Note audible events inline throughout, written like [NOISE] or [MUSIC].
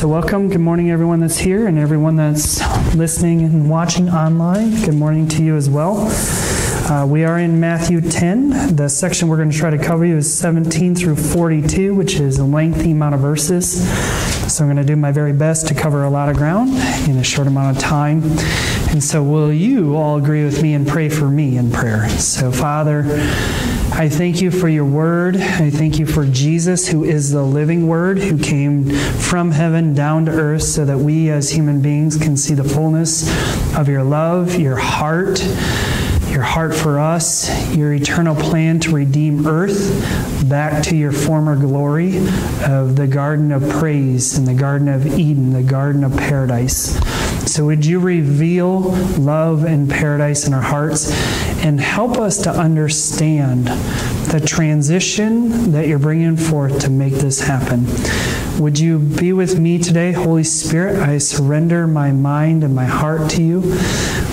So, welcome. Good morning, everyone that's here and everyone that's listening and watching online. Good morning to you as well. Uh, we are in Matthew 10. The section we're going to try to cover you is 17 through 42, which is a lengthy amount of verses. So, I'm going to do my very best to cover a lot of ground in a short amount of time. And so, will you all agree with me and pray for me in prayer? So, Father, I thank you for your word. I thank you for Jesus, who is the living word, who came from heaven down to earth so that we as human beings can see the fullness of your love, your heart, your heart for us, your eternal plan to redeem earth back to your former glory of the garden of praise and the garden of Eden, the garden of paradise. So, would you reveal love and paradise in our hearts and help us to understand the transition that you're bringing forth to make this happen? Would you be with me today, Holy Spirit? I surrender my mind and my heart to you.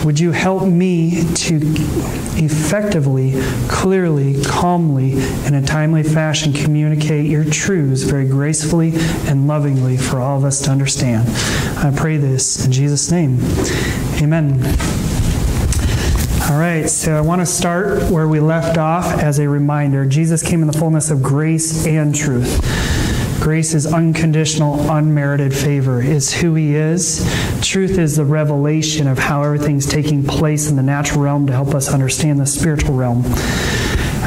Would you help me to effectively, clearly, calmly, in a timely fashion communicate your truths very gracefully and lovingly for all of us to understand? I pray this in Jesus' name. Amen. All right, so I want to start where we left off as a reminder. Jesus came in the fullness of grace and truth. Grace is unconditional, unmerited favor, is who He is. Truth is the revelation of how everything's taking place in the natural realm to help us understand the spiritual realm.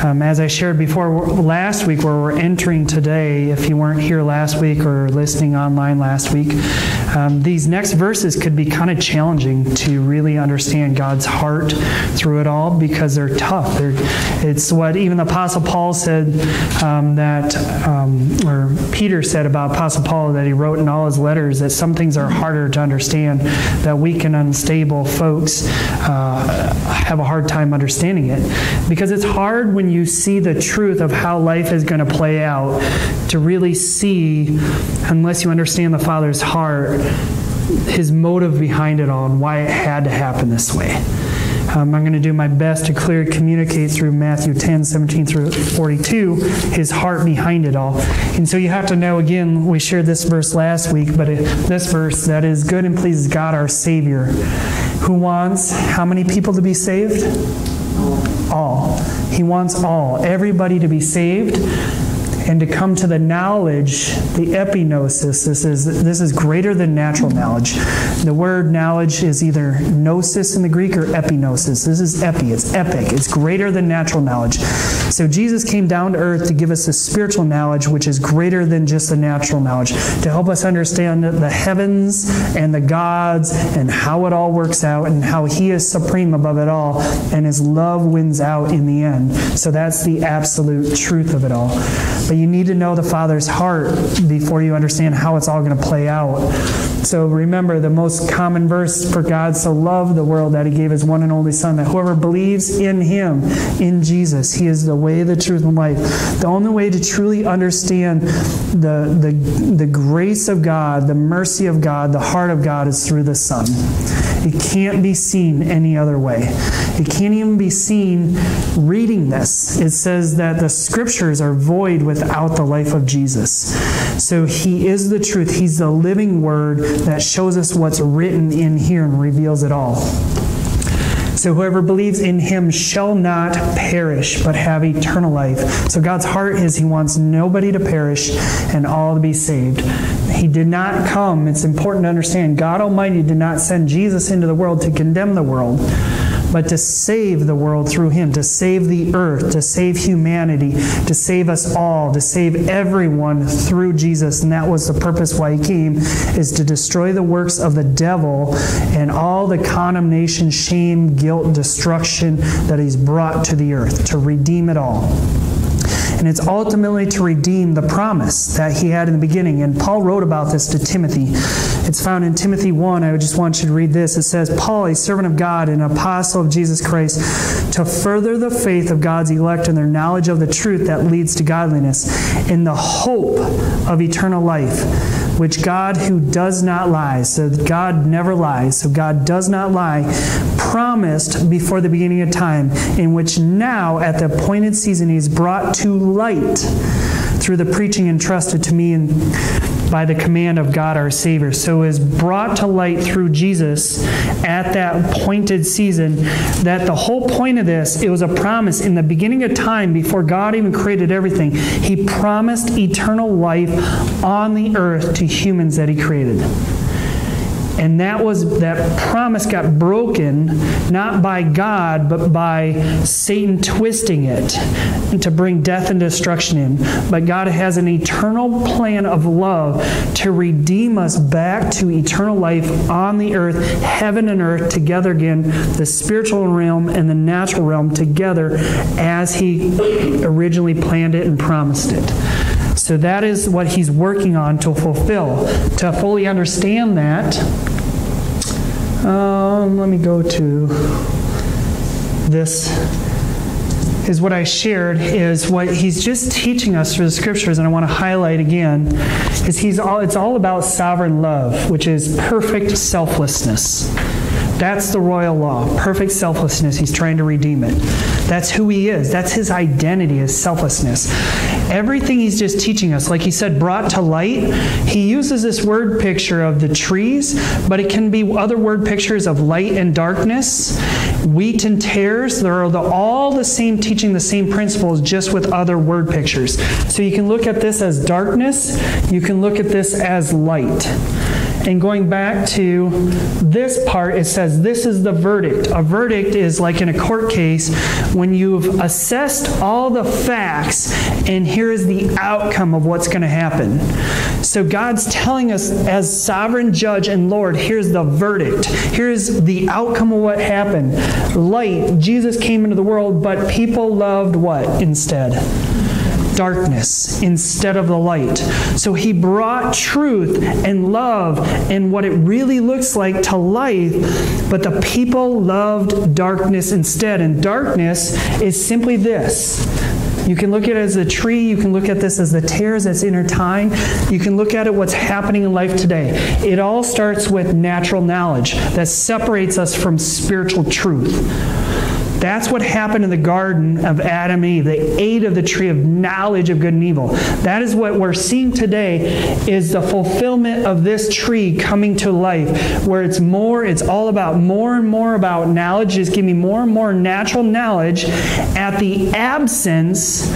Um, as I shared before last week, where we're entering today, if you weren't here last week or listening online last week, um, these next verses could be kind of challenging to really understand God's heart through it all because they're tough. They're, it's what even the Apostle Paul said um, that, um, or Peter said about Apostle Paul that he wrote in all his letters that some things are harder to understand, that weak and unstable folks uh, have a hard time understanding it. Because it's hard when you see the truth of how life is going to play out to really see, unless you understand the Father's heart, his motive behind it all and why it had to happen this way. Um, I'm going to do my best to clearly communicate through Matthew 10, 17 through 42, his heart behind it all. And so you have to know, again, we shared this verse last week, but it, this verse that is good and pleases God our Savior, who wants how many people to be saved? All. He wants all, everybody to be saved and to come to the knowledge, the epignosis. This is, this is greater than natural knowledge. The word knowledge is either gnosis in the Greek or epignosis. This is epi, it's epic, it's greater than natural knowledge. So Jesus came down to earth to give us a spiritual knowledge which is greater than just the natural knowledge, to help us understand the heavens and the gods and how it all works out and how He is supreme above it all and His love wins out in the end. So that's the absolute truth of it all. But you need to know the Father's heart before you understand how it's all going to play out. So remember, the most common verse for God so loved the world that He gave His one and only Son, that whoever believes in Him, in Jesus, He is the way, the truth, and life. The only way to truly understand the, the, the grace of God, the mercy of God, the heart of God is through the Son. It can't be seen any other way. It can't even be seen reading this. It says that the scriptures are void without the life of Jesus. So he is the truth. He's the living word that shows us what's written in here and reveals it all. So whoever believes in him shall not perish, but have eternal life. So God's heart is he wants nobody to perish and all to be saved. He did not come, it's important to understand, God Almighty did not send Jesus into the world to condemn the world but to save the world through him, to save the earth, to save humanity, to save us all, to save everyone through Jesus. And that was the purpose why he came, is to destroy the works of the devil and all the condemnation, shame, guilt, destruction that he's brought to the earth, to redeem it all. And it's ultimately to redeem the promise that he had in the beginning. And Paul wrote about this to Timothy. It's found in Timothy 1. I just want you to read this. It says, Paul, a servant of God and apostle of Jesus Christ, to further the faith of God's elect and their knowledge of the truth that leads to godliness, in the hope of eternal life which God, who does not lie, so God never lies, so God does not lie, promised before the beginning of time, in which now, at the appointed season, He is brought to light through the preaching entrusted to me and by the command of God our Savior. So was brought to light through Jesus at that appointed season that the whole point of this, it was a promise in the beginning of time before God even created everything. He promised eternal life on the earth to humans that he created. And that was that promise got broken not by God, but by Satan twisting it to bring death and destruction in. But God has an eternal plan of love to redeem us back to eternal life on the earth, heaven and earth together again, the spiritual realm and the natural realm together as he originally planned it and promised it. So that is what he's working on to fulfill. To fully understand that, um, let me go to this is what I shared is what he's just teaching us through the scriptures, and I want to highlight again, is he's all it's all about sovereign love, which is perfect selflessness. That's the royal law. Perfect selflessness. He's trying to redeem it. That's who he is. That's his identity, his selflessness. Everything he's just teaching us, like he said, brought to light, he uses this word picture of the trees, but it can be other word pictures of light and darkness, wheat and tares. They're all the same, teaching the same principles, just with other word pictures. So you can look at this as darkness, you can look at this as light. And going back to this part, it says this is the verdict. A verdict is like in a court case when you've assessed all the facts and here is the outcome of what's going to happen. So God's telling us as sovereign judge and Lord, here's the verdict. Here's the outcome of what happened. Light, Jesus came into the world, but people loved what instead? Darkness instead of the light. So he brought truth and love and what it really looks like to life, but the people loved darkness instead. And darkness is simply this. You can look at it as a tree. You can look at this as the tares that's intertwined. You can look at it what's happening in life today. It all starts with natural knowledge that separates us from spiritual truth. That's what happened in the Garden of Adam and Eve. They ate of the tree of knowledge of good and evil. That is what we're seeing today is the fulfillment of this tree coming to life, where it's more, it's all about more and more about knowledge. Just give me more and more natural knowledge at the absence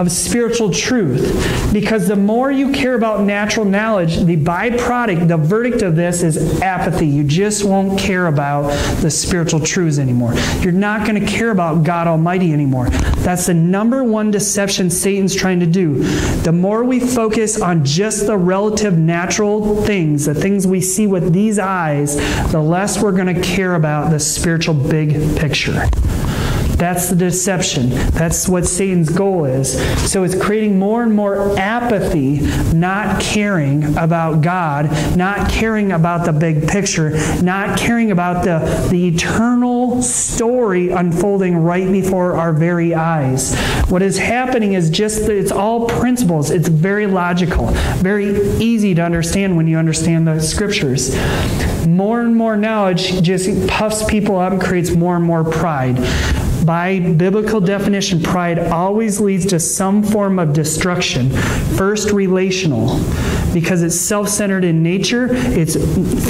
of spiritual truth. Because the more you care about natural knowledge, the byproduct, the verdict of this is apathy. You just won't care about the spiritual truths anymore. You're not going to care about God Almighty anymore. That's the number one deception Satan's trying to do. The more we focus on just the relative natural things, the things we see with these eyes, the less we're going to care about the spiritual big picture. That's the deception. That's what Satan's goal is. So it's creating more and more apathy, not caring about God, not caring about the big picture, not caring about the, the eternal story unfolding right before our very eyes. What is happening is just that it's all principles. It's very logical, very easy to understand when you understand the scriptures. More and more knowledge just puffs people up and creates more and more pride. By biblical definition, pride always leads to some form of destruction. First, relational, because it's self centered in nature, it's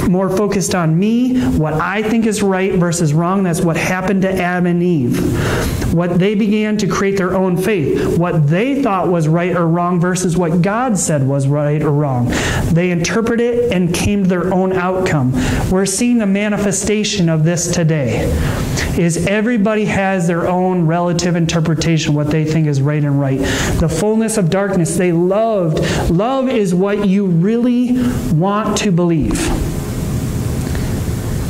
more focused on me, what I think is right versus wrong. That's what happened to Adam and Eve. What they began to create their own faith, what they thought was right or wrong versus what God said was right or wrong. They interpreted it and came to their own outcome. We're seeing the manifestation of this today. Is everybody has their own relative interpretation, what they think is right and right. The fullness of darkness, they loved. Love is what you really want to believe.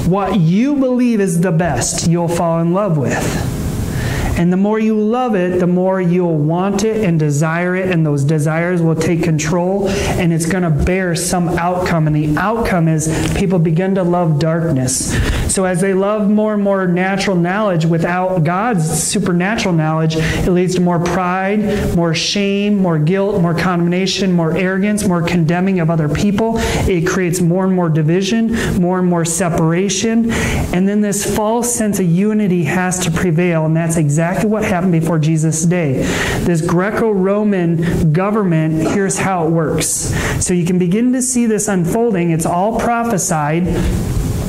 What you believe is the best, you'll fall in love with. And the more you love it, the more you'll want it and desire it, and those desires will take control, and it's going to bear some outcome. And the outcome is people begin to love darkness. So as they love more and more natural knowledge without God's supernatural knowledge, it leads to more pride, more shame, more guilt, more condemnation, more arrogance, more condemning of other people. It creates more and more division, more and more separation. And then this false sense of unity has to prevail. And that's exactly what happened before Jesus' day. This Greco Roman government, here's how it works. So you can begin to see this unfolding. It's all prophesied.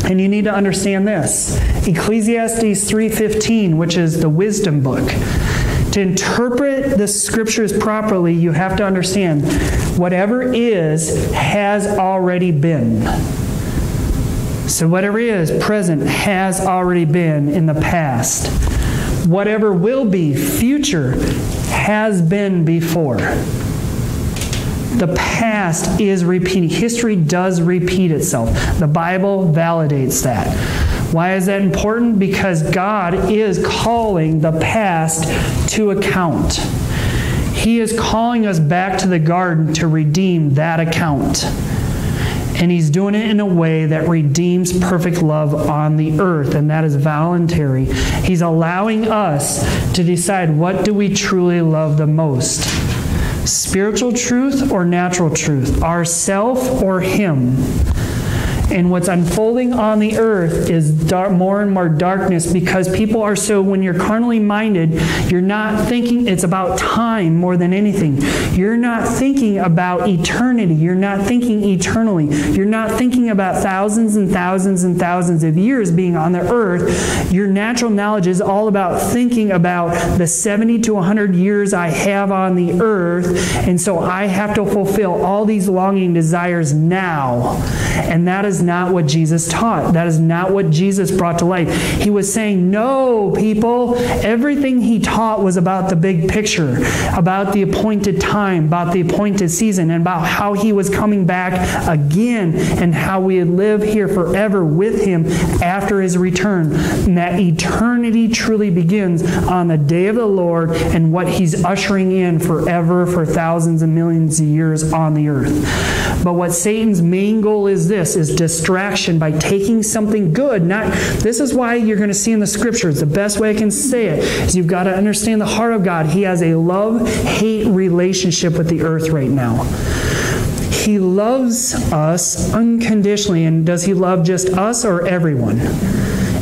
And you need to understand this. Ecclesiastes 3:15, which is the wisdom book. To interpret the scriptures properly, you have to understand whatever is has already been. So whatever is present has already been in the past. Whatever will be future has been before. The past is repeating. History does repeat itself. The Bible validates that. Why is that important? Because God is calling the past to account. He is calling us back to the garden to redeem that account. And he's doing it in a way that redeems perfect love on the earth, and that is voluntary. He's allowing us to decide what do we truly love the most spiritual truth or natural truth, ourself or Him. And what's unfolding on the earth is dark, more and more darkness because people are so, when you're carnally minded, you're not thinking, it's about time more than anything. You're not thinking about eternity. You're not thinking eternally. You're not thinking about thousands and thousands and thousands of years being on the earth. Your natural knowledge is all about thinking about the 70 to 100 years I have on the earth. And so I have to fulfill all these longing desires now. And that is not what Jesus taught. That is not what Jesus brought to life. He was saying, No, people, everything he taught was about the big picture, about the appointed time, about the appointed season, and about how he was coming back again and how we would live here forever with him after his return. And that eternity truly begins on the day of the Lord and what he's ushering in forever for thousands and millions of years on the earth. But what Satan's main goal is this is distraction by taking something good. Not this is why you're going to see in the scriptures. The best way I can say it is you've got to understand the heart of God. He has a love-hate relationship with the earth right now. He loves us unconditionally. And does he love just us or everyone?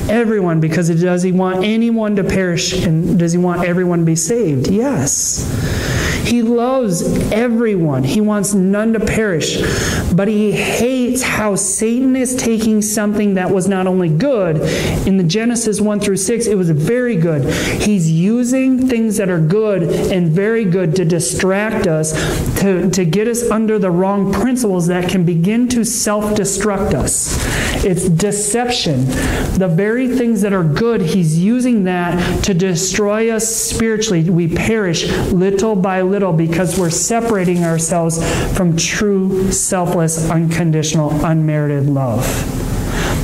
Everyone, because does he want anyone to perish and does he want everyone to be saved? Yes. He loves everyone. He wants none to perish. But he hates how Satan is taking something that was not only good, in the Genesis 1 through 6, it was very good. He's using things that are good and very good to distract us, to, to get us under the wrong principles that can begin to self destruct us. It's deception. The very things that are good, he's using that to destroy us spiritually. We perish little by little because we're separating ourselves from true, selfless, unconditional, unmerited love.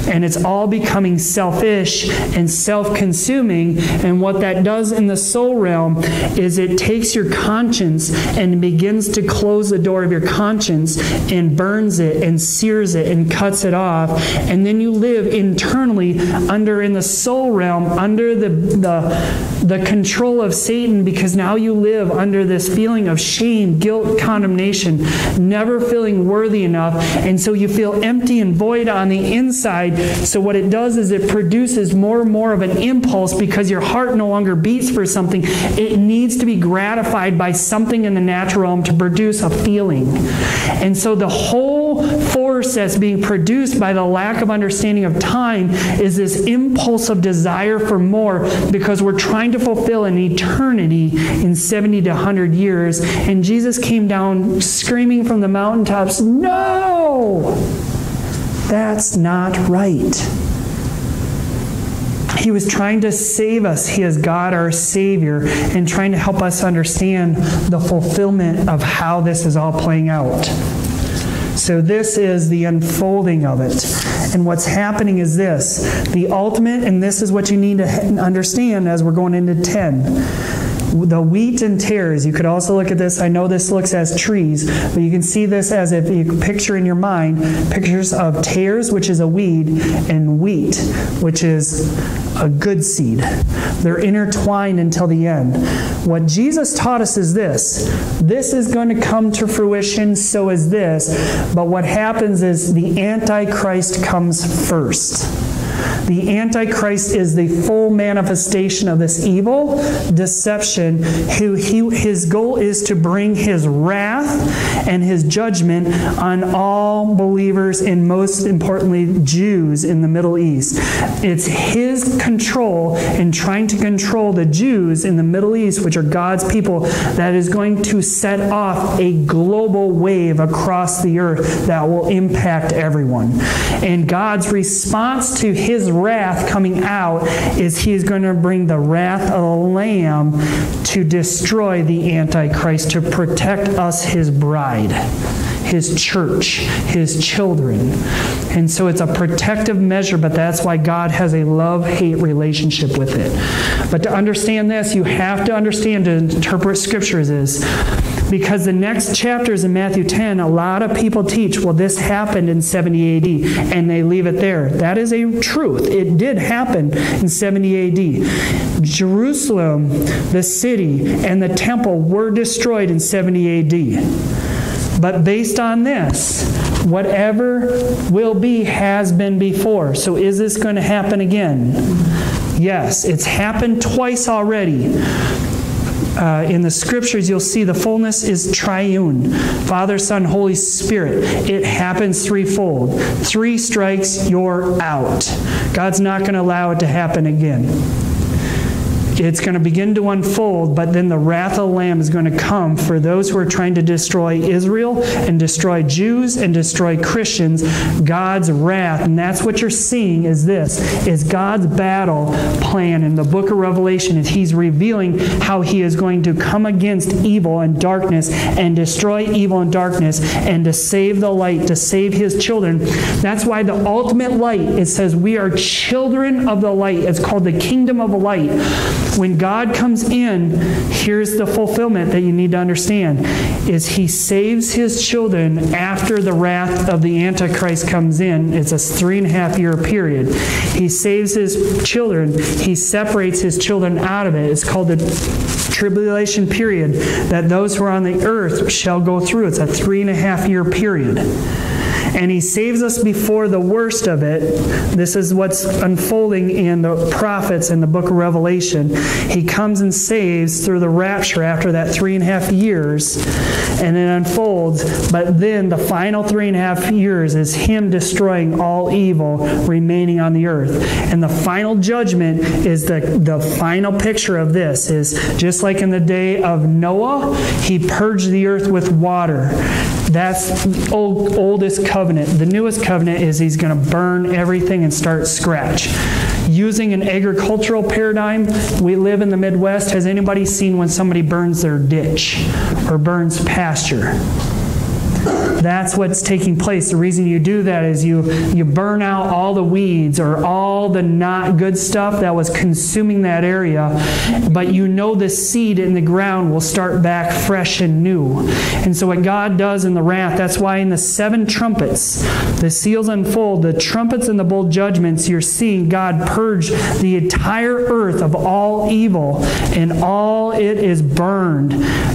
And it's all becoming selfish and self consuming. And what that does in the soul realm is it takes your conscience and begins to close the door of your conscience and burns it and sears it and cuts it off. And then you live internally under, in the soul realm, under the, the, the control of Satan because now you live under this feeling of shame, guilt, condemnation, never feeling worthy enough. And so you feel empty and void on the inside so what it does is it produces more and more of an impulse because your heart no longer beats for something. It needs to be gratified by something in the natural realm to produce a feeling. And so the whole force that's being produced by the lack of understanding of time is this impulse of desire for more because we're trying to fulfill an eternity in 70 to 100 years. And Jesus came down screaming from the mountaintops, No! That's not right. He was trying to save us. He is God, our Savior, and trying to help us understand the fulfillment of how this is all playing out. So, this is the unfolding of it. And what's happening is this the ultimate, and this is what you need to understand as we're going into 10 the wheat and tares. You could also look at this. I know this looks as trees, but you can see this as if you picture in your mind pictures of tares, which is a weed, and wheat, which is a good seed. They're intertwined until the end. What Jesus taught us is this this is going to come to fruition, so is this. But what happens is the Antichrist comes first. The Antichrist is the full manifestation of this evil deception. Who he, his goal is to bring his wrath and his judgment on all believers, and most importantly, Jews in the Middle East. It's his control in trying to control the Jews in the Middle East, which are God's people, that is going to set off a global wave across the earth that will impact everyone. And God's response to his wrath coming out is he is going to bring the wrath of the Lamb to destroy the Antichrist, to protect us, his bride his church, his children. And so it's a protective measure, but that's why God has a love hate relationship with it. But to understand this, you have to understand to interpret scriptures is because the next chapters in Matthew 10, a lot of people teach, well, this happened in 70 AD, and they leave it there. That is a truth. It did happen in 70 AD. Jerusalem, the city, and the temple were destroyed in 70 AD. But based on this, whatever will be has been before. So is this going to happen again? Yes, it's happened twice already uh, in the scriptures, you'll see the fullness is triune Father, Son, Holy Spirit. It happens threefold. Three strikes, you're out. God's not going to allow it to happen again it's going to begin to unfold, but then the wrath of the Lamb is going to come for those who are trying to destroy Israel and destroy Jews and destroy Christians. God's wrath, and that's what you're seeing is this, is God's battle plan in the book of Revelation. Is He's revealing how He is going to come against evil and darkness and destroy evil and darkness and to save the light, to save His children. That's why the ultimate light, it says we are children of the light. It's called the kingdom of light when God comes in, here's the fulfillment that you need to understand is he saves his children after the wrath of the Antichrist comes in. It's a three and a half year period. He saves his children. He separates his children out of it. It's called the tribulation period that those who are on the earth shall go through. It's a three and a half year period and he saves us before the worst of it. This is what's unfolding in the prophets in the book of Revelation. He comes and saves through the rapture after that three and a half years, and it unfolds. But then the final three and a half years is him destroying all evil remaining on the earth. And the final judgment is the, the final picture of this is just like in the day of Noah, he purged the earth with water. That's old, oldest covenant. The newest covenant is he's going to burn everything and start scratch. Using an agricultural paradigm, we live in the Midwest. Has anybody seen when somebody burns their ditch or burns pasture? That's what's taking place. The reason you do that is you, you burn out all the weeds or all the not good stuff that was consuming that area, but you know the seed in the ground will start back fresh and new. And so, what God does in the wrath, that's why in the seven trumpets, the seals unfold, the trumpets and the bowl judgments, you're seeing God purge the entire earth of all evil, and all it is burned.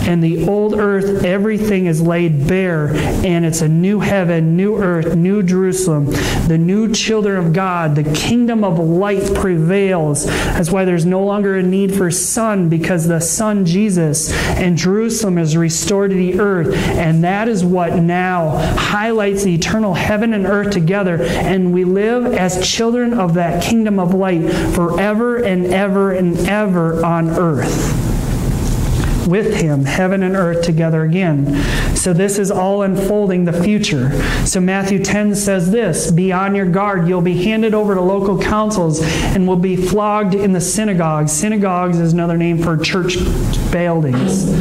And the old earth, everything is laid bare and it's a new heaven, new earth, new Jerusalem, the new children of God. The kingdom of light prevails. That's why there's no longer a need for sun because the Son, Jesus, and Jerusalem is restored to the earth. And that is what now highlights the eternal heaven and earth together. And we live as children of that kingdom of light forever and ever and ever on earth with him, heaven and earth together again. So this is all unfolding the future. So Matthew 10 says this Be on your guard. You'll be handed over to local councils and will be flogged in the synagogues. Synagogues is another name for church buildings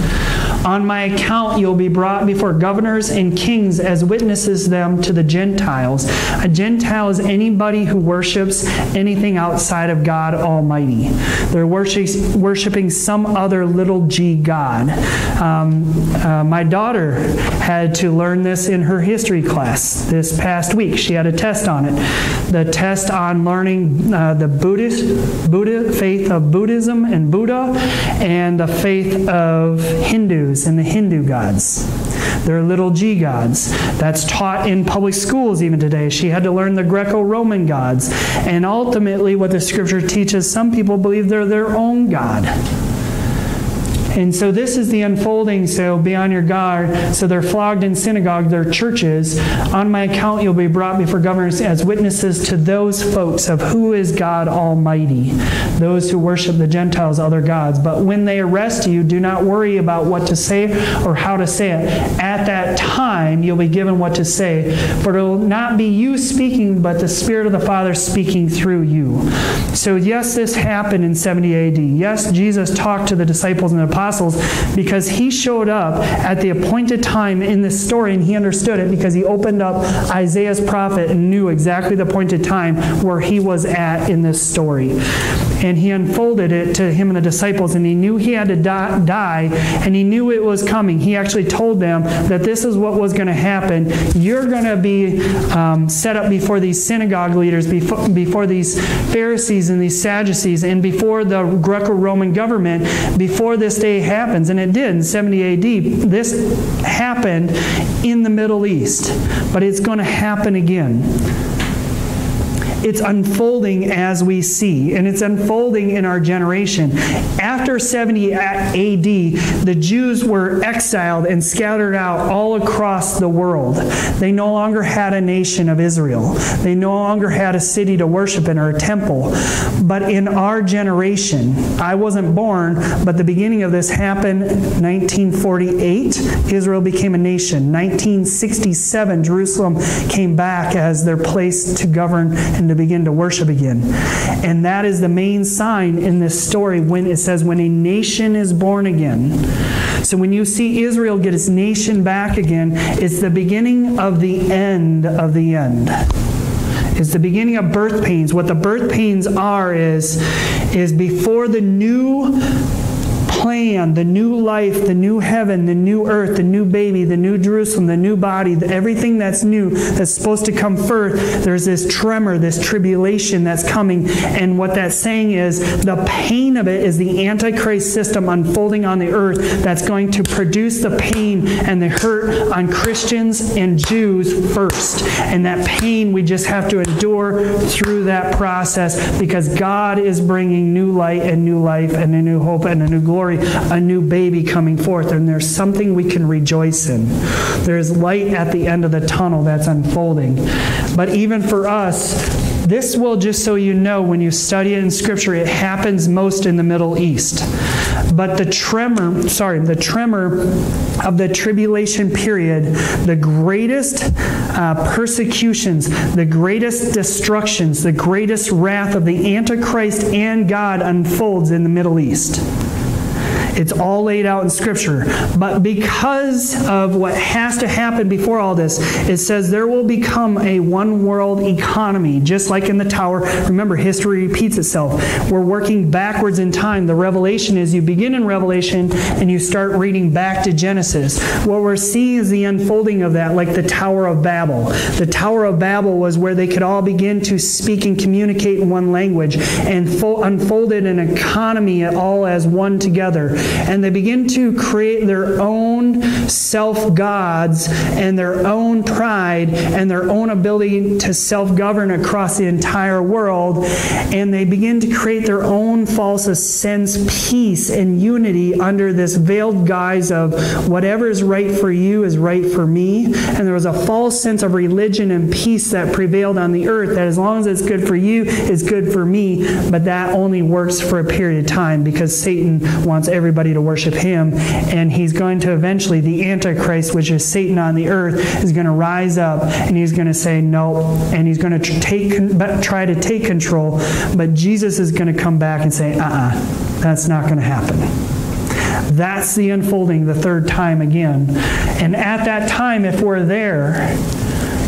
On my account, you'll be brought before governors and kings as witnesses them to the Gentiles. A Gentile is anybody who worships anything outside of God Almighty. They're worshiping some other little g God. Um, uh, my daughter had to learn this in her history class this past week. She had a test on it. The test on learning uh, the Buddhist Buddha faith of Buddhism and Buddha, and the faith of And the Hindu gods. They're little g gods. That's taught in public schools even today. She had to learn the Greco Roman gods. And ultimately, what the scripture teaches, some people believe they're their own God. And so this is the unfolding, so be on your guard. So they're flogged in synagogue, their churches. On my account, you'll be brought before governors as witnesses to those folks of who is God Almighty, those who worship the Gentiles, other gods. But when they arrest you, do not worry about what to say or how to say it. At that time, you'll be given what to say, for it will not be you speaking, but the Spirit of the Father speaking through you. So, yes, this happened in 70 AD. Yes, Jesus talked to the disciples and the apostles apostles because he showed up at the appointed time in this story and he understood it because he opened up Isaiah's prophet and knew exactly the appointed time where he was at in this story. And he unfolded it to him and the disciples and he knew he had to die and he knew it was coming. He actually told them that this is what was going to happen. You're going to be um, set up before these synagogue leaders, before, before these Pharisees and these Sadducees, and before the Greco Roman government, before this day day happens, and it did in 70 AD. This happened in the Middle East, but it's going to happen again it's unfolding as we see, and it's unfolding in our generation. After 70 AD, the Jews were exiled and scattered out all across the world. They no longer had a nation of Israel, they no longer had a city to worship in or a temple. But in our generation, I wasn't born, but the beginning of this happened 1948. Israel became a nation. 1967, Jerusalem came back as their place to govern and to begin to worship again. And that is the main sign in this story when it says, when a nation is born again. So when you see Israel get its nation back again, it's the beginning of the end of the end It's the beginning of birth pains. What the birth pains are is, is before the new plan, the new life, the new heaven, the new earth, the new baby, the new Jerusalem, the new body, everything that's new that's supposed to come first, there's this tremor, this tribulation that's coming. And what that's saying is the pain of it is the Antichrist system unfolding on the earth that's going to produce the pain and the hurt on Christians and Jews first. And that pain we just have to endure through that process because God is bringing new light and new life and a new hope and a new glory a new baby coming forth, and there's something we can rejoice in. There's light at the end of the tunnel that's unfolding. But even for us, this will, just so you know, when you study it in Scripture, it happens most in the Middle East. But the tremor, sorry, the tremor of the tribulation period, the greatest uh, persecutions, the greatest destructions, the greatest wrath of the Antichrist and God unfolds in the Middle East. It's all laid out in Scripture. But because of what has to happen before all this, it says there will become a one world economy, just like in the tower. Remember, history repeats itself. We're working backwards in time. The revelation is you begin in Revelation and you start reading back to Genesis. What we're seeing is the unfolding of that, like the Tower of Babel. The Tower of Babel was where they could all begin to speak and communicate in one language and unfolded an economy all as one together and they begin to create their own self gods and their own pride and their own ability to self govern across the entire world. And they begin to create their own false sense peace and unity under this veiled guise of whatever is right for you is right for me. And there was a false sense of religion and peace that prevailed on the earth that as long as it's good for you, it's good for me. But that only works for a period of time because Satan wants everybody everybody to worship him. And he's going to eventually, the Antichrist, which is Satan on the earth, is going to rise up and he's going to say no. And he's going to take, try to take control. But Jesus is going to come back and say, uh uh-uh, uh, that's not going to happen. That's the unfolding the third time again. And at that time, if we're there,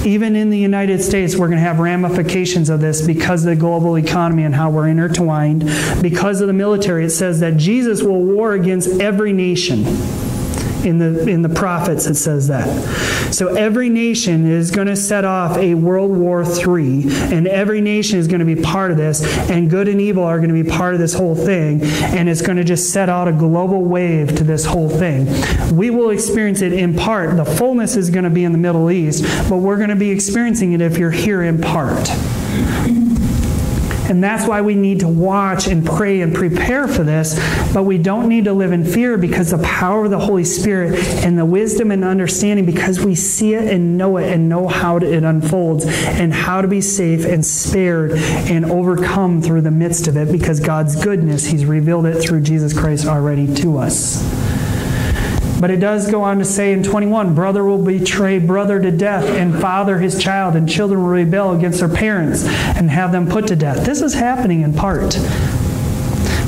even in the United States, we're going to have ramifications of this because of the global economy and how we're intertwined. Because of the military, it says that Jesus will war against every nation. In the, in the prophets, it says that. So every nation is going to set off a World War III, and every nation is going to be part of this, and good and evil are going to be part of this whole thing, and it's going to just set out a global wave to this whole thing. We will experience it in part. The fullness is going to be in the Middle East, but we're going to be experiencing it if you're here in part. And that's why we need to watch and pray and prepare for this. But we don't need to live in fear because the power of the Holy Spirit and the wisdom and understanding, because we see it and know it and know how it unfolds and how to be safe and spared and overcome through the midst of it because God's goodness, He's revealed it through Jesus Christ already to us. But it does go on to say in 21 brother will betray brother to death, and father his child, and children will rebel against their parents and have them put to death. This is happening in part.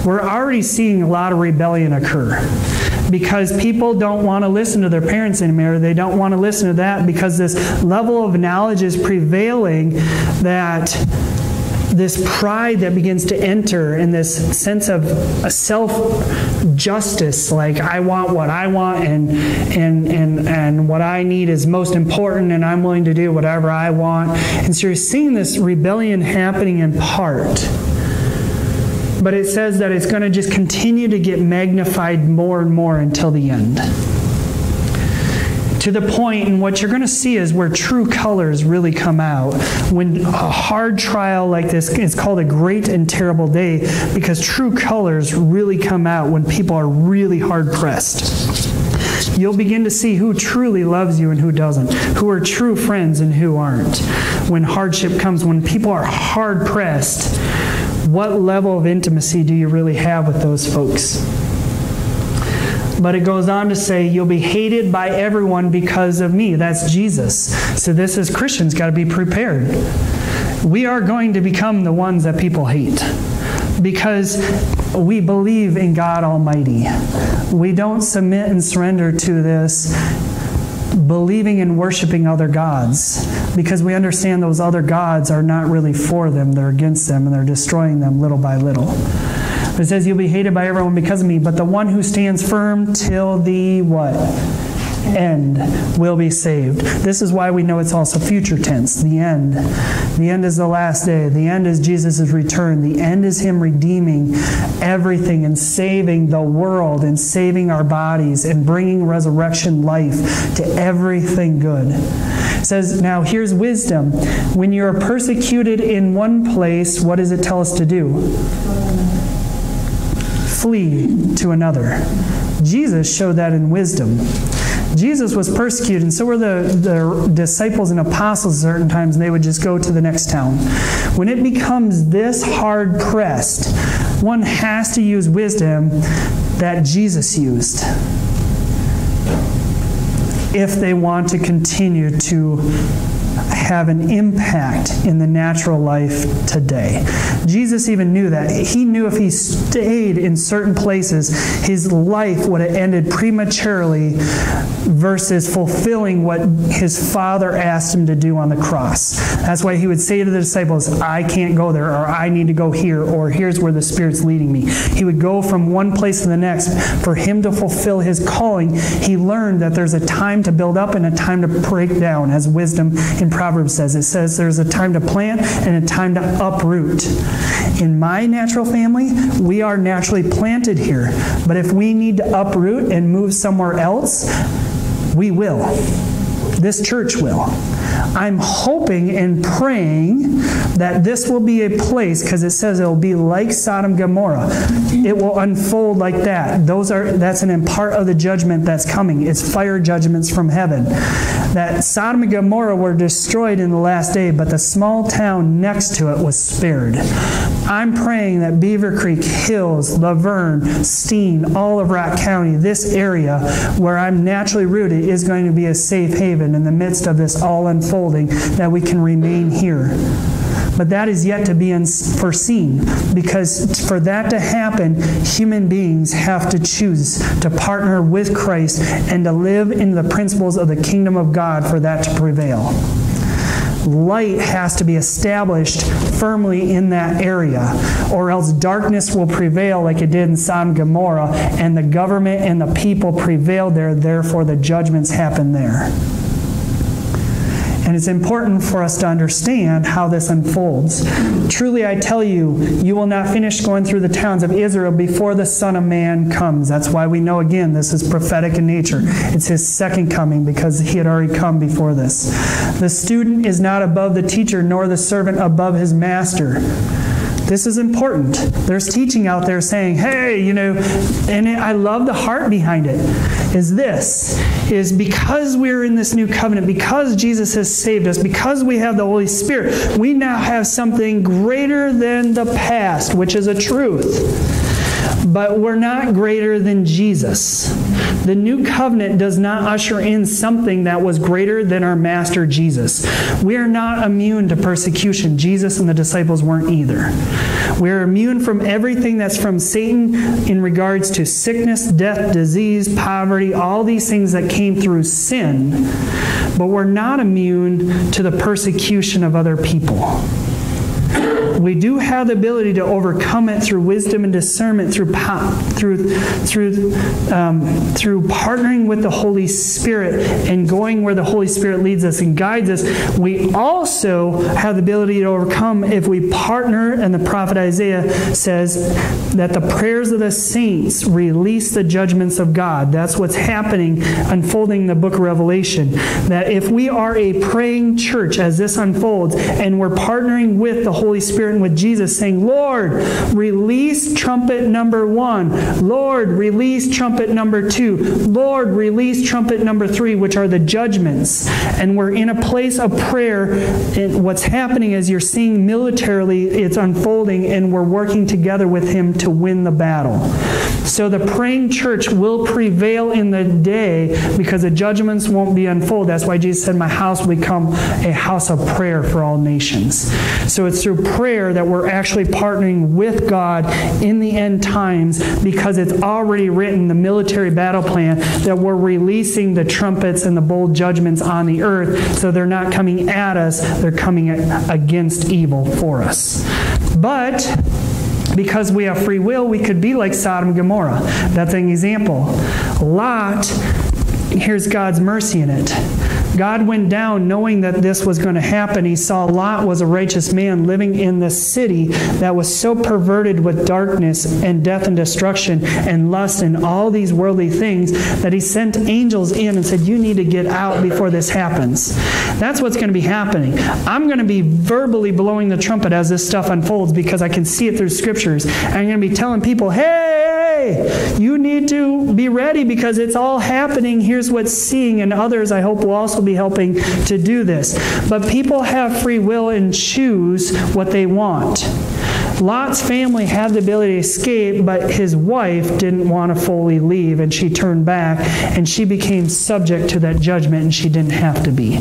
We're already seeing a lot of rebellion occur because people don't want to listen to their parents anymore. They don't want to listen to that because this level of knowledge is prevailing that this pride that begins to enter and this sense of self justice like i want what i want and and and and what i need is most important and i'm willing to do whatever i want. And so you're seeing this rebellion happening in part. But it says that it's going to just continue to get magnified more and more until the end to the point, and what you're going to see is where true colors really come out. When a hard trial like this is called a great and terrible day because true colors really come out when people are really hard pressed. You'll begin to see who truly loves you and who doesn't, who are true friends and who aren't. When hardship comes, when people are hard pressed, what level of intimacy do you really have with those folks? But it goes on to say, You'll be hated by everyone because of me. That's Jesus. So, this is Christians got to be prepared. We are going to become the ones that people hate because we believe in God Almighty. We don't submit and surrender to this believing and worshiping other gods because we understand those other gods are not really for them, they're against them, and they're destroying them little by little. It says, You'll be hated by everyone because of me, but the one who stands firm till the what? End will be saved. This is why we know it's also future tense. The end. The end is the last day. The end is Jesus' return. The end is Him redeeming everything and saving the world and saving our bodies and bringing resurrection life to everything good. It says, now here's wisdom. When you're persecuted in one place, what does it tell us to do? Flee to another. Jesus showed that in wisdom. Jesus was persecuted, and so were the, the disciples and apostles certain times, and they would just go to the next town. When it becomes this hard pressed, one has to use wisdom that Jesus used if they want to continue to have an impact in the natural life today. Jesus even knew that. He knew if he stayed in certain places, his life would have ended prematurely versus fulfilling what his father asked him to do on the cross. That's why he would say to the disciples, I can't go there, or I need to go here, or here's where the Spirit's leading me. He would go from one place to the next. For him to fulfill his calling, he learned that there's a time to build up and a time to break down, as wisdom in Proverbs says. It says there's a time to plant and a time to uproot. In my natural family, we are naturally planted here. But if we need to uproot and move somewhere else, we will. This church will. I'm hoping and praying that this will be a place because it says it will be like Sodom Gomorrah. It will unfold like that. Those are that's an part of the judgment that's coming. It's fire judgments from heaven. That Sodom and Gomorrah were destroyed in the last day, but the small town next to it was spared. I'm praying that Beaver Creek, Hills, Luverne, Steen, all of Rock County, this area where I'm naturally rooted, is going to be a safe haven in the midst of this all unfolding, that we can remain here. But that is yet to be foreseen because for that to happen, human beings have to choose to partner with Christ and to live in the principles of the kingdom of God for that to prevail light has to be established firmly in that area, or else darkness will prevail like it did in Sodom and Gomorrah, and the government and the people prevail there, therefore the judgments happen there. And it's important for us to understand how this unfolds. Truly, I tell you, you will not finish going through the towns of Israel before the Son of Man comes. That's why we know, again, this is prophetic in nature. It's his second coming because he had already come before this. The student is not above the teacher, nor the servant above his master. This is important. There's teaching out there saying, hey, you know, and I love the heart behind it, is this, is because we're in this new covenant, because Jesus has saved us, because we have the Holy Spirit, we now have something greater than the past, which is a truth. But we're not greater than Jesus. The new covenant does not usher in something that was greater than our master Jesus. We are not immune to persecution. Jesus and the disciples weren't either. We're immune from everything that's from Satan in regards to sickness, death, disease, poverty, all these things that came through sin. But we're not immune to the persecution of other people we do have the ability to overcome it through wisdom and discernment, through through through um, through partnering with the Holy Spirit and going where the Holy Spirit leads us and guides us. We also have the ability to overcome if we partner. And the prophet Isaiah says that the prayers of the saints release the judgments of God. That's what's happening, unfolding in the book of Revelation. That if we are a praying church as this unfolds, and we're partnering with the Holy Spirit With Jesus, saying, Lord, release trumpet number one. Lord, release trumpet number two. Lord, release trumpet number three, which are the judgments. And we're in a place of prayer. And what's happening is you're seeing militarily it's unfolding, and we're working together with Him to win the battle. So the praying church will prevail in the day because the judgments won't be unfolded. That's why Jesus said, My house will become a house of prayer for all nations. So it's through prayer prayer that we're actually partnering with God in the end times because it's already written, the military battle plan, that we're releasing the trumpets and the bowl judgments on the earth. So they're not coming at us, they're coming against evil for us. But because we have free will, we could be like Sodom and Gomorrah. That's an example. Lot, here's God's mercy in it. God went down knowing that this was going to happen. He saw Lot was a righteous man living in the city that was so perverted with darkness and death and destruction and lust and all these worldly things that he sent angels in and said, You need to get out before this happens. That's what's going to be happening. I'm going to be verbally blowing the trumpet as this stuff unfolds because I can see it through scriptures. And I'm going to be telling people, Hey, you need to be ready because it's all happening. Here's what's seeing. And others, I hope, will also be helping to do this. But people have free will and choose what they want. Lot's family had the ability to escape, but his wife didn't want to fully leave, and she turned back, and she became subject to that judgment, and she didn't have to be.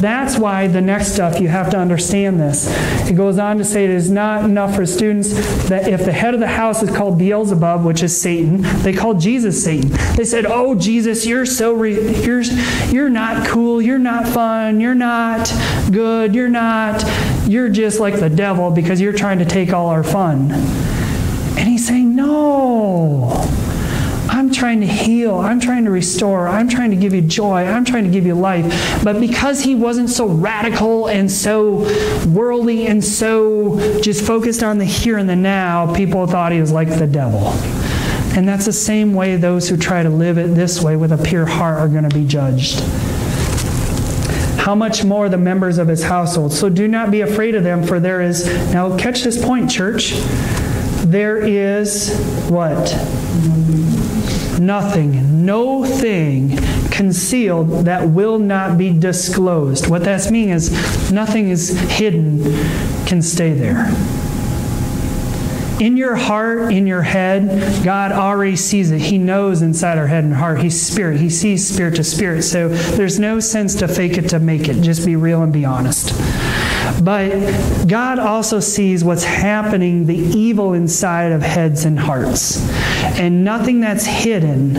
That's why the next stuff, you have to understand this. It goes on to say it is not enough for students that if the head of the house is called Beelzebub, which is Satan, they call Jesus Satan. They said, "Oh Jesus, you're so re- you're you're not cool, you're not fun, you're not good, you're not you're just like the devil because you're trying to take all our fun." And he's saying, "No." I'm trying to heal. I'm trying to restore. I'm trying to give you joy. I'm trying to give you life. But because he wasn't so radical and so worldly and so just focused on the here and the now, people thought he was like the devil. And that's the same way those who try to live it this way with a pure heart are going to be judged. How much more the members of his household? So do not be afraid of them, for there is, now catch this point, church. There is what? Nothing, no thing concealed that will not be disclosed. What that's meaning is nothing is hidden can stay there. In your heart, in your head, God already sees it. He knows inside our head and heart. He's spirit. He sees spirit to spirit. So there's no sense to fake it to make it. Just be real and be honest. But God also sees what's happening, the evil inside of heads and hearts. And nothing that's hidden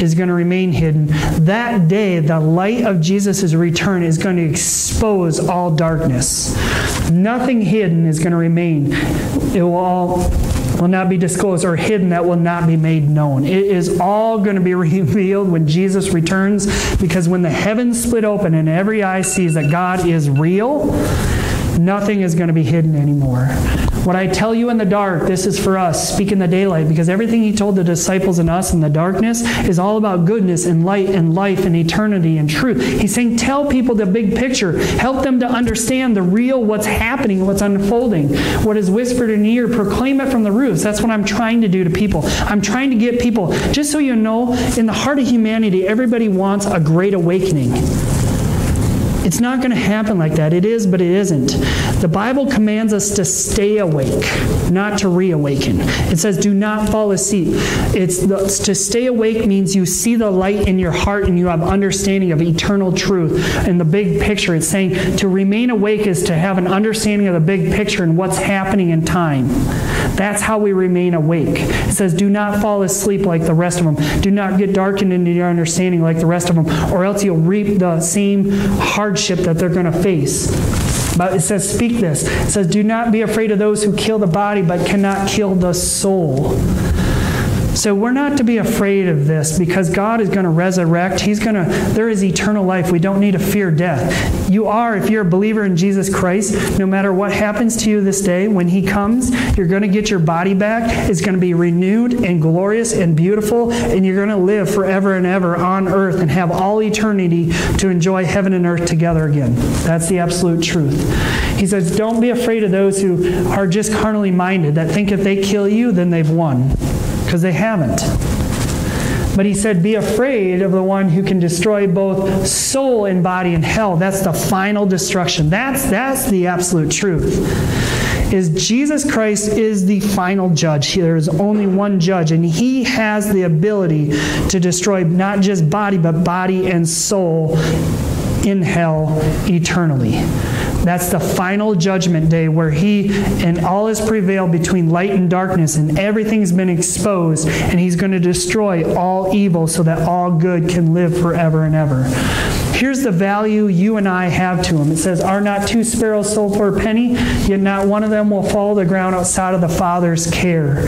is going to remain hidden. That day, the light of Jesus' return is going to expose all darkness. Nothing hidden is going to remain. It will all will not be disclosed or hidden that will not be made known. It is all going to be [LAUGHS] revealed when Jesus returns because when the heavens split open and every eye sees that God is real, nothing is going to be hidden anymore. What I tell you in the dark, this is for us. Speak in the daylight, because everything he told the disciples and us in the darkness is all about goodness and light and life and eternity and truth. He's saying, tell people the big picture. Help them to understand the real, what's happening, what's unfolding, what is whispered in ear. Proclaim it from the roofs. That's what I'm trying to do to people. I'm trying to get people, just so you know, in the heart of humanity, everybody wants a great awakening. It's not going to happen like that. It is, but it isn't. The Bible commands us to stay awake, not to reawaken. It says, do not fall asleep. It's the, to stay awake means you see the light in your heart and you have understanding of eternal truth. And the big picture, it's saying to remain awake is to have an understanding of the big picture and what's happening in time. That's how we remain awake. It says, do not fall asleep like the rest of them. Do not get darkened into your understanding like the rest of them, or else you'll reap the same hard hardship that they're going to face. But it says, speak this. It says, do not be afraid of those who kill the body but cannot kill the soul. So we're not to be afraid of this because God is going to resurrect. He's going to, there is eternal life. We don't need to fear death. You are, if you're a believer in Jesus Christ, no matter what happens to you this day, when He comes, you're going to get your body back. It's going to be renewed and glorious and beautiful, and you're going to live forever and ever on earth and have all eternity to enjoy heaven and earth together again. That's the absolute truth. He says, Don't be afraid of those who are just carnally minded, that think if they kill you, then they've won because they haven't. But he said, Be afraid of the one who can destroy both soul and body in hell. That's the final destruction. That's, that's the absolute truth. Is Jesus Christ is the final judge. There is only one judge, and he has the ability to destroy not just body, but body and soul in hell eternally. That's the final judgment day where he and all has prevailed between light and darkness, and everything's been exposed, and he's going to destroy all evil so that all good can live forever and ever. Here's the value you and I have to him. It says, Are not two sparrows sold for a penny? Yet not one of them will fall to the ground outside of the Father's care.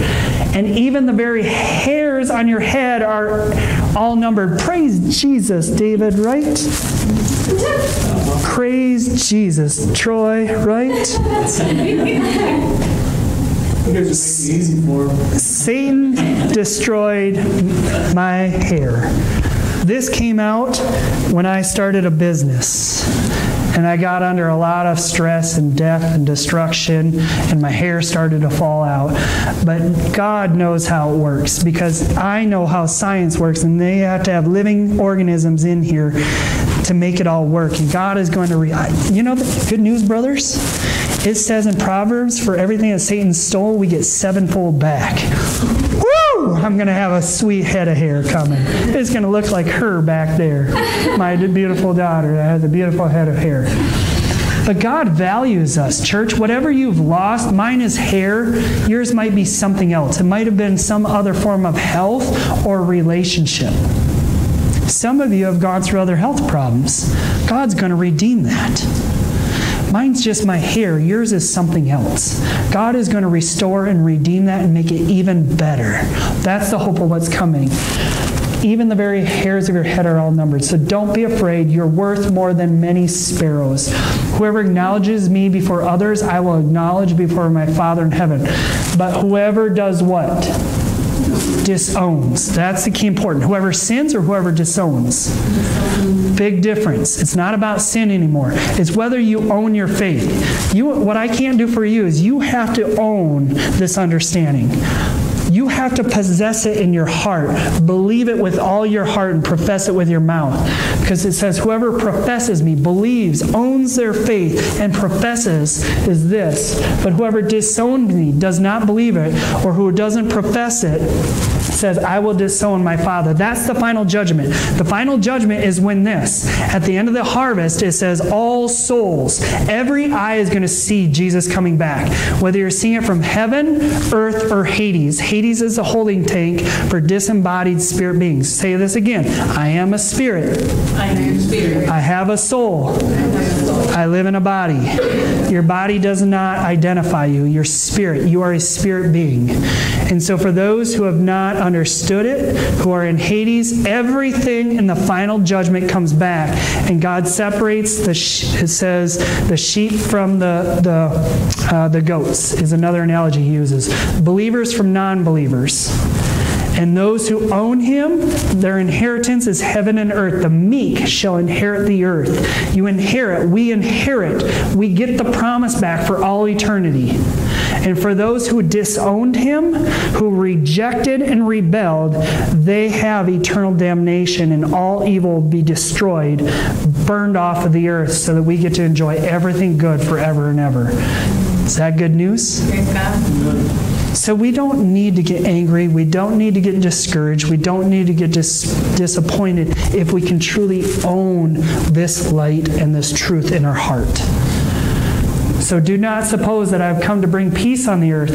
And even the very hairs on your head are all numbered. Praise Jesus, David, right? Praise Jesus. Troy, right? Satan destroyed my hair. This came out when I started a business. And I got under a lot of stress and death and destruction, and my hair started to fall out. But God knows how it works because I know how science works, and they have to have living organisms in here to make it all work. And God is going to, re- you know, the good news, brothers? It says in Proverbs, for everything that Satan stole, we get sevenfold back. I'm going to have a sweet head of hair coming. It's going to look like her back there, my beautiful daughter that has a beautiful head of hair. But God values us, church. Whatever you've lost, mine is hair, yours might be something else. It might have been some other form of health or relationship. Some of you have gone through other health problems. God's going to redeem that. Mine's just my hair, yours is something else. God is going to restore and redeem that and make it even better. That's the hope of what's coming. Even the very hairs of your head are all numbered. So don't be afraid. You're worth more than many sparrows. Whoever acknowledges me before others, I will acknowledge before my Father in heaven. But whoever does what? Disowns. That's the key important. Whoever sins or whoever disowns. Big difference. It's not about sin anymore. It's whether you own your faith. You, what I can't do for you is you have to own this understanding. Have to possess it in your heart. Believe it with all your heart and profess it with your mouth. Because it says, whoever professes me, believes, owns their faith, and professes is this. But whoever disowns me, does not believe it, or who doesn't profess it, says, I will disown my father. That's the final judgment. The final judgment is when this, at the end of the harvest, it says, all souls, every eye is going to see Jesus coming back. Whether you're seeing it from heaven, earth, or Hades. Hades is a holding tank for disembodied spirit beings. Say this again I am a spirit. I am a spirit. I have a soul. I live in a body. Your body does not identify you. Your spirit. You are a spirit being. And so, for those who have not understood it, who are in Hades, everything in the final judgment comes back, and God separates the. It says the sheep from the the uh, the goats is another analogy he uses. Believers from non-believers. And those who own him, their inheritance is heaven and earth. The meek shall inherit the earth. You inherit, we inherit, we get the promise back for all eternity. And for those who disowned him, who rejected and rebelled, they have eternal damnation, and all evil will be destroyed, burned off of the earth, so that we get to enjoy everything good forever and ever. Is that good news? So we don't need to get angry. We don't need to get discouraged. We don't need to get dis- disappointed if we can truly own this light and this truth in our heart. So do not suppose that I've come to bring peace on the earth.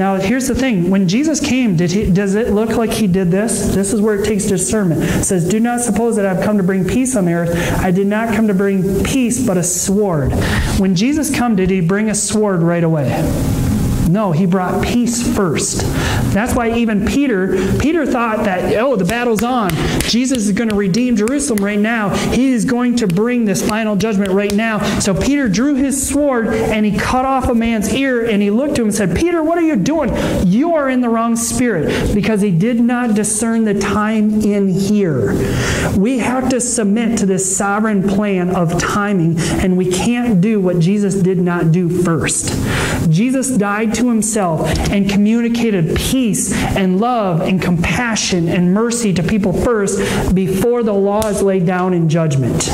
Now, here's the thing. When Jesus came, did he, does it look like he did this? This is where it takes discernment. It says, Do not suppose that I've come to bring peace on the earth. I did not come to bring peace, but a sword. When Jesus come, did he bring a sword right away? No, he brought peace first. That's why even Peter, Peter thought that, oh, the battle's on. Jesus is going to redeem Jerusalem right now. He is going to bring this final judgment right now. So Peter drew his sword and he cut off a man's ear and he looked to him and said, Peter, what are you doing? You are in the wrong spirit because he did not discern the time in here. We have to submit to this sovereign plan of timing and we can't do what Jesus did not do first. Jesus died to himself and communicated peace and love and compassion and mercy to people first before the law is laid down in judgment.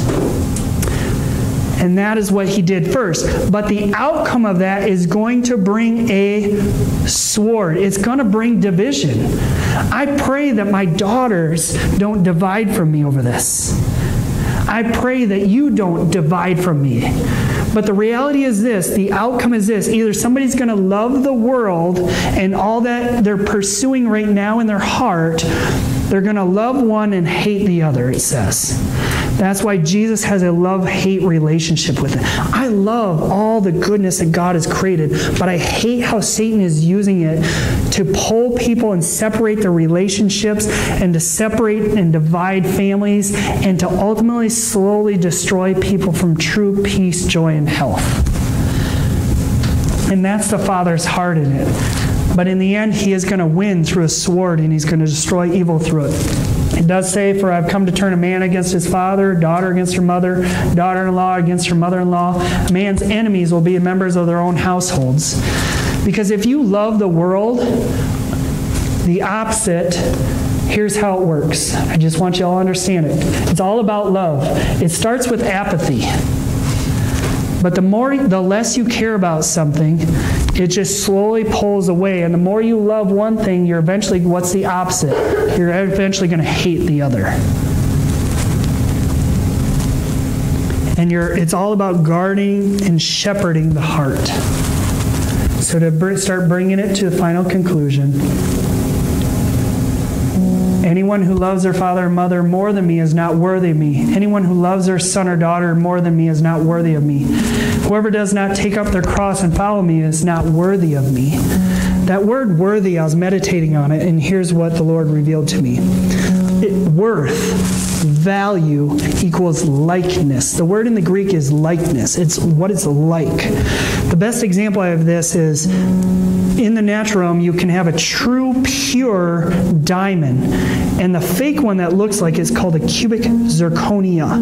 And that is what he did first. But the outcome of that is going to bring a sword. It's going to bring division. I pray that my daughters don't divide from me over this. I pray that you don't divide from me. But the reality is this the outcome is this. Either somebody's going to love the world and all that they're pursuing right now in their heart, they're going to love one and hate the other, it says. That's why Jesus has a love hate relationship with it. I love all the goodness that God has created, but I hate how Satan is using it to pull people and separate their relationships and to separate and divide families and to ultimately slowly destroy people from true peace, joy, and health. And that's the Father's heart in it. But in the end, he is going to win through a sword and he's going to destroy evil through it. It does say, For I've come to turn a man against his father, daughter against her mother, daughter in law against her mother in law. Man's enemies will be members of their own households. Because if you love the world, the opposite here's how it works. I just want you all to understand it. It's all about love. It starts with apathy. But the more the less you care about something, it just slowly pulls away. And the more you love one thing, you're eventually what's the opposite? You're eventually going to hate the other. And you're it's all about guarding and shepherding the heart. So to start bringing it to the final conclusion, Anyone who loves their father or mother more than me is not worthy of me. Anyone who loves their son or daughter more than me is not worthy of me. Whoever does not take up their cross and follow me is not worthy of me. That word worthy, I was meditating on it, and here's what the Lord revealed to me it, worth, value equals likeness. The word in the Greek is likeness, it's what it's like. The best example of this is in the natural realm, you can have a true, pure diamond, and the fake one that looks like is called a cubic zirconia.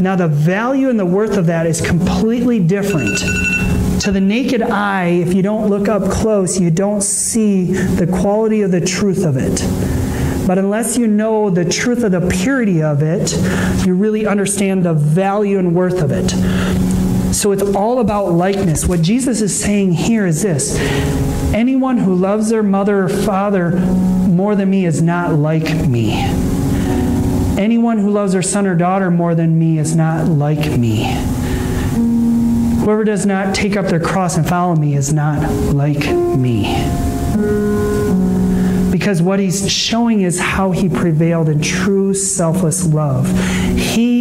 Now, the value and the worth of that is completely different. To the naked eye, if you don't look up close, you don't see the quality of the truth of it. But unless you know the truth of the purity of it, you really understand the value and worth of it. So it's all about likeness. What Jesus is saying here is this Anyone who loves their mother or father more than me is not like me. Anyone who loves their son or daughter more than me is not like me. Whoever does not take up their cross and follow me is not like me. Because what he's showing is how he prevailed in true selfless love. He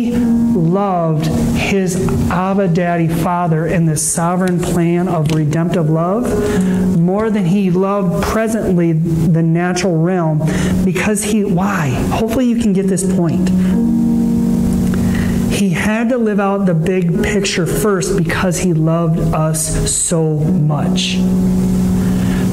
loved his Abba Daddy Father in the sovereign plan of redemptive love more than he loved presently the natural realm because he, why? Hopefully you can get this point. He had to live out the big picture first because he loved us so much.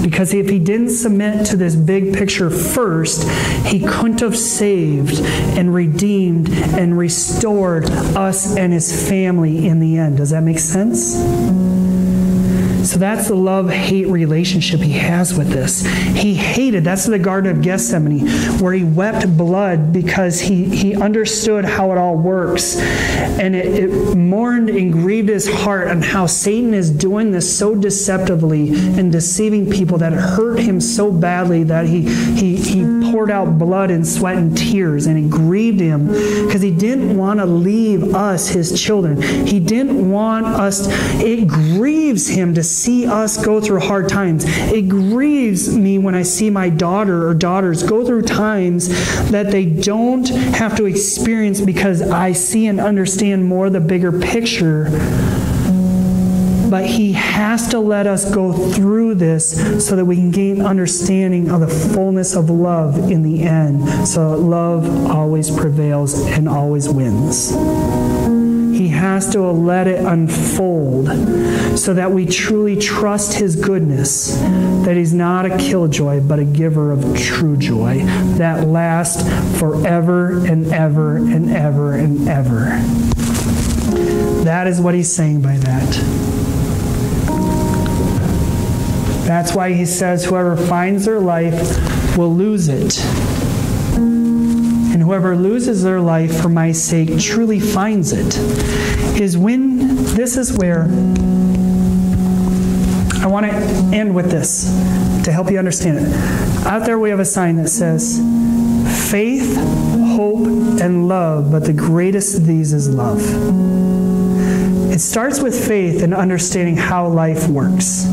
Because if he didn't submit to this big picture first, he couldn't have saved and redeemed and restored us and his family in the end. Does that make sense? So that's the love hate relationship he has with this. He hated, that's the Garden of Gethsemane, where he wept blood because he, he understood how it all works. And it, it mourned and grieved his heart on how Satan is doing this so deceptively and deceiving people that hurt him so badly that he, he, he poured out blood and sweat and tears. And it grieved him because he didn't want to leave us, his children. He didn't want us, it grieves him to see us go through hard times. It grieves me when I see my daughter or daughters go through times that they don't have to experience because I see and understand more the bigger picture. But he has to let us go through this so that we can gain understanding of the fullness of love in the end. So love always prevails and always wins. He has to let it unfold so that we truly trust His goodness, that He's not a killjoy, but a giver of true joy that lasts forever and ever and ever and ever. That is what He's saying by that. That's why He says, Whoever finds their life will lose it. Whoever loses their life for my sake truly finds it. Is when, this is where I want to end with this to help you understand it. Out there, we have a sign that says, faith, hope, and love, but the greatest of these is love. It starts with faith and understanding how life works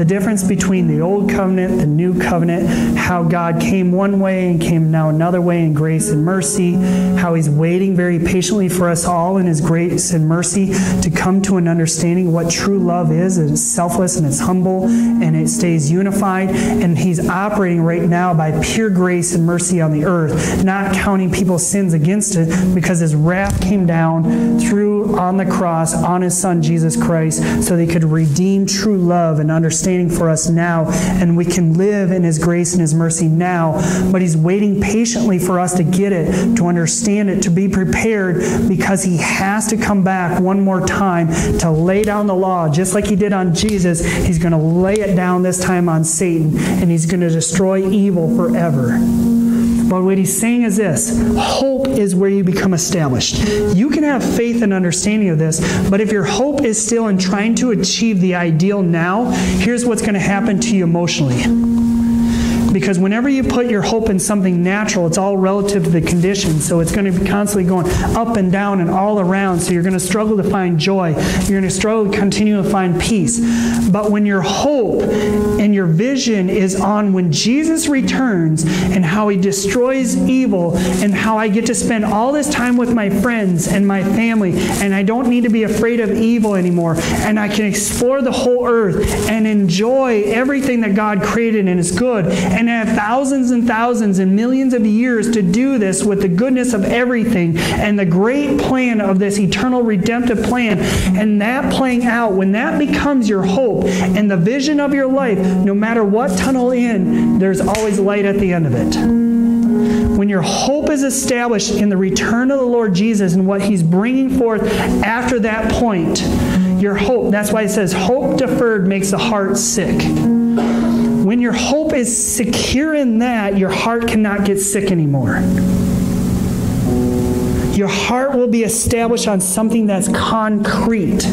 the difference between the old covenant, the new covenant, how God came one way and came now another way in grace and mercy, how He's waiting very patiently for us all in His grace and mercy to come to an understanding what true love is. It's selfless and it's humble and it stays unified. And He's operating right now by pure grace and mercy on the earth, not counting people's sins against it because His wrath came down through on the cross on His Son Jesus Christ so they could redeem true love and understand for us now, and we can live in His grace and His mercy now. But He's waiting patiently for us to get it, to understand it, to be prepared, because He has to come back one more time to lay down the law, just like He did on Jesus. He's going to lay it down this time on Satan, and He's going to destroy evil forever. But what he's saying is this hope is where you become established. You can have faith and understanding of this, but if your hope is still in trying to achieve the ideal now, here's what's going to happen to you emotionally. Because whenever you put your hope in something natural, it's all relative to the conditions. So it's going to be constantly going up and down and all around. So you're going to struggle to find joy. You're going to struggle to continue to find peace. But when your hope and your vision is on when Jesus returns and how he destroys evil and how I get to spend all this time with my friends and my family and I don't need to be afraid of evil anymore and I can explore the whole earth and enjoy everything that God created and is good and have thousands and thousands and millions of years to do this with the goodness of everything and the great plan of this eternal redemptive plan. And that playing out, when that becomes your hope and the vision of your life, no matter what tunnel in, there's always light at the end of it when your hope is established in the return of the Lord Jesus and what he's bringing forth after that point, your hope, that's why it says, hope deferred makes the heart sick. When your hope is secure in that, your heart cannot get sick anymore. Your heart will be established on something that's concrete.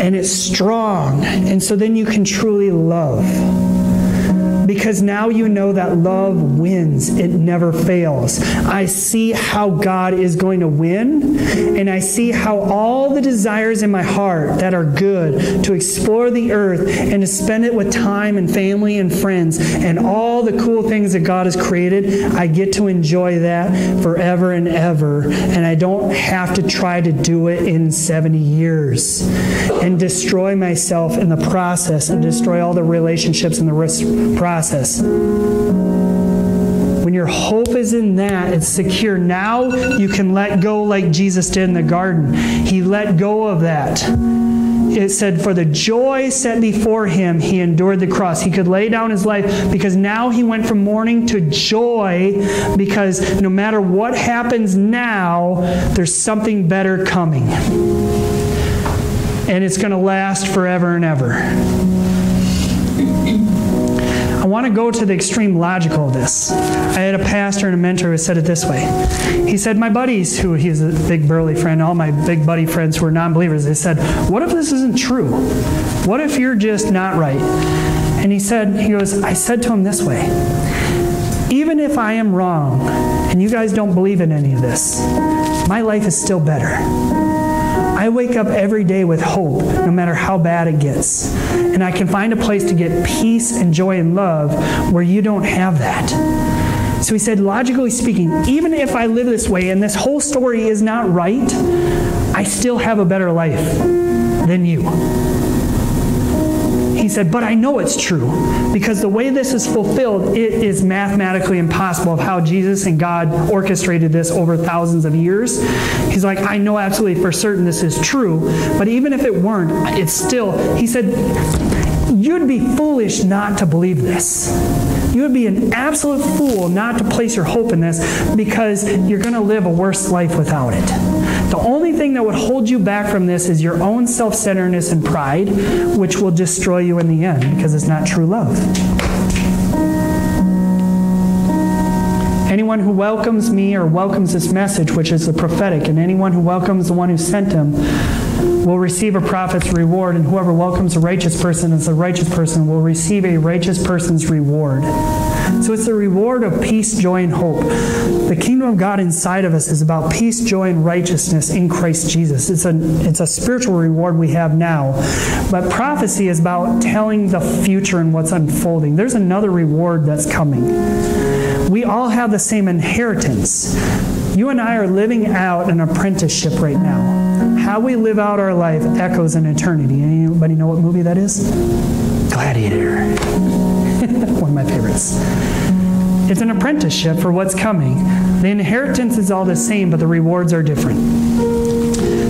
and it's strong. And so then you can truly love because now you know that love wins. It never fails. I see how God is going to win, and I see how all the desires in my heart that are good to explore the earth and to spend it with time and family and friends and all the cool things that God has created, I get to enjoy that forever and ever. And I don't have to try to do it in 70 years and destroy myself in the process and destroy all the relationships in the process process. When your hope is in that, it's secure. Now you can let go like Jesus did in the garden. He let go of that. It said, For the joy set before him, he endured the cross. He could lay down his life because now he went from mourning to joy because no matter what happens now, there's something better coming. And it's going to last forever and ever. Want to go to the extreme logical of this. I had a pastor and a mentor who said it this way. He said, My buddies, who he's a big burly friend, all my big buddy friends who are non believers, they said, What if this isn't true? What if you're just not right? And he said, He goes, I said to him this way Even if I am wrong and you guys don't believe in any of this, my life is still better. I wake up every day with hope, no matter how bad it gets. And I can find a place to get peace and joy and love where you don't have that. So he said, logically speaking, even if I live this way and this whole story is not right, I still have a better life than you. He said, But I know it's true because the way this is fulfilled, it is mathematically impossible of how Jesus and God orchestrated this over thousands of years. He's like, I know absolutely for certain this is true, but even if it weren't, it's still, he said, You'd be foolish not to believe this. You would be an absolute fool not to place your hope in this because you're going to live a worse life without it. The only thing that would hold you back from this is your own self centeredness and pride, which will destroy you in the end because it's not true love. Anyone who welcomes me or welcomes this message, which is the prophetic, and anyone who welcomes the one who sent him, will receive a prophet's reward, and whoever welcomes a righteous person as a righteous person will receive a righteous person's reward. So it's the reward of peace, joy, and hope. The kingdom of God inside of us is about peace, joy, and righteousness in Christ Jesus. It's a, it's a spiritual reward we have now. But prophecy is about telling the future and what's unfolding. There's another reward that's coming. We all have the same inheritance. You and I are living out an apprenticeship right now. How we live out our life echoes in eternity. Anybody know what movie that is? Gladiator. My favorites. It's an apprenticeship for what's coming. The inheritance is all the same, but the rewards are different.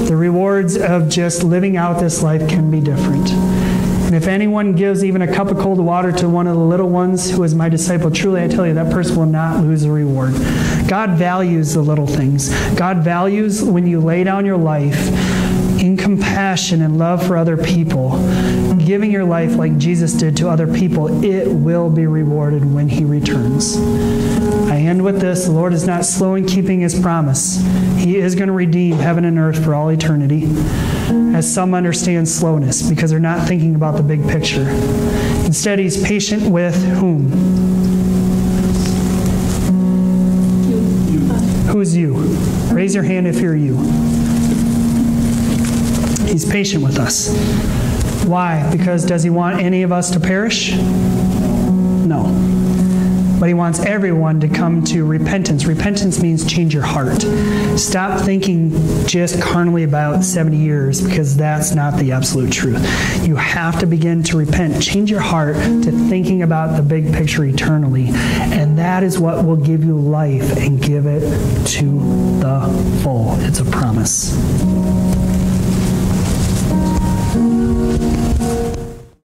The rewards of just living out this life can be different. And if anyone gives even a cup of cold water to one of the little ones who is my disciple, truly I tell you, that person will not lose a reward. God values the little things. God values when you lay down your life in compassion and love for other people, giving your life like Jesus did to other people, it will be rewarded when He returns. I end with this the Lord is not slow in keeping His promise. He is going to redeem heaven and earth for all eternity. As some understand slowness because they're not thinking about the big picture. Instead, He's patient with whom? Who's you? Raise your hand if you're you. He's patient with us. Why? Because does he want any of us to perish? No. But he wants everyone to come to repentance. Repentance means change your heart. Stop thinking just carnally about 70 years because that's not the absolute truth. You have to begin to repent. Change your heart to thinking about the big picture eternally. And that is what will give you life and give it to the full. It's a promise.